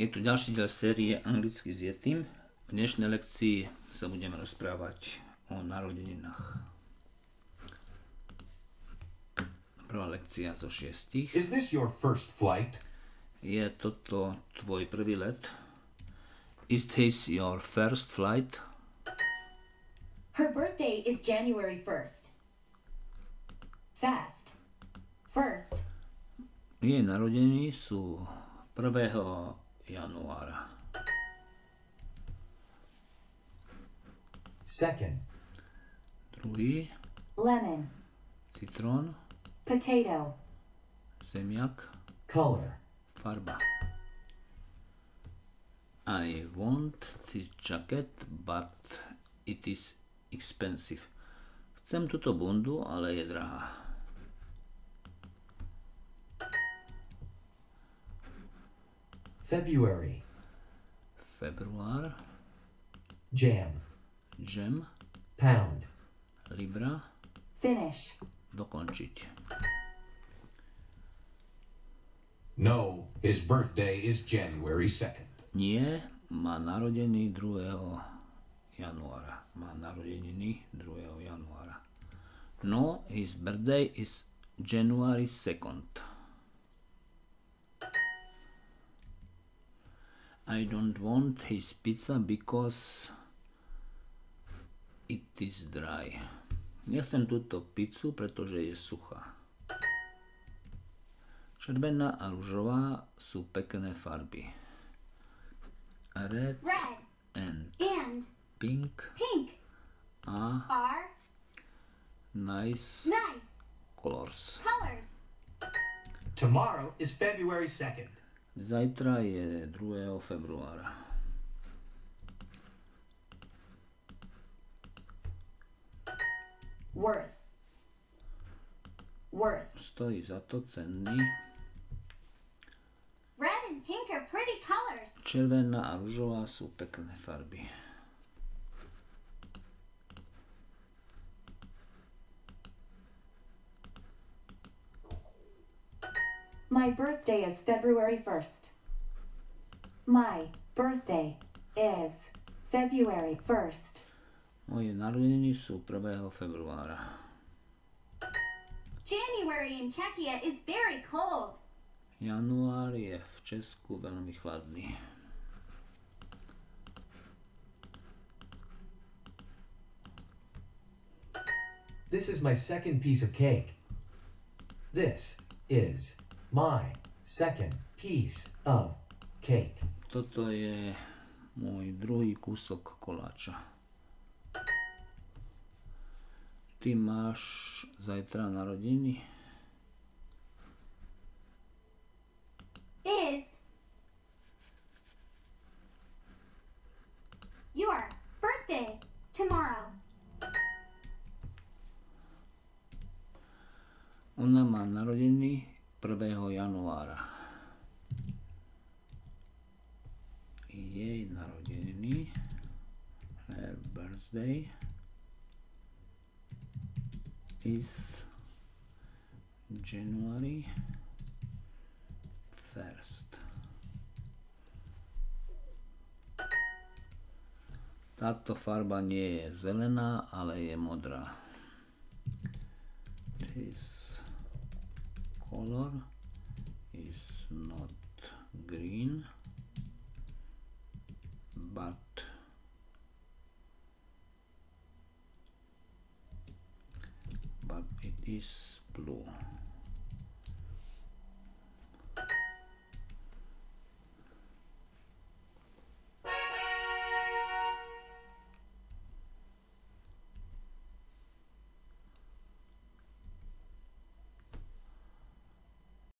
Je tu ďalší diel série Anglicky s Yetim. V dnešnej lekcii sa budeme rozprávať o narodeninách. Prvá lekcia zo šiestich. Is this your first flight? Je toto tvoj prvý let? Is this your first flight? Her birthday is January 1st. Fast. First. Jej narodeniny sú 1. januára. Second. Druhý, Lemon. citrón, Potato. zemiak, Color. farba. I want this jacket, but it is expensive. Chcem túto bundu, ale je drahá. February. Február, Jam. jam, Pound. libra, Finish. dokončiť. No, his birthday is January 2nd. Nie, má narodený 2. januára. Má narodeniny 2. januára. No, his birthday is January 2nd. I don't want his pizza because it is dry. Nechcem túto pizzu, pretože je suchá. Červená a ružová sú pekné farby. Red Red and and pink pink are are nice nice colors. colors. Tomorrow is February 2nd. Zajtra je 2. februára. Worth. Worth. Stojí za to cenný. Red and pink are pretty colors. Červená a ružová sú pekné farby. My birthday is February 1st. My birthday is February 1st. Moje narodeniny sú 1. februára. January in Czechia is very cold. Január je v Česku veľmi chladný. This is my second piece of cake. This is my second piece of cake. Toto je môj druhý kúsok koláča. Ty máš zajtra narodiny? Is your birthday tomorrow? Ona má narodiny 1. januára. Jej narodeniny, her birthday, is January 1st. Táto farba nie je zelená, ale je modrá. This color is not green but but it is blue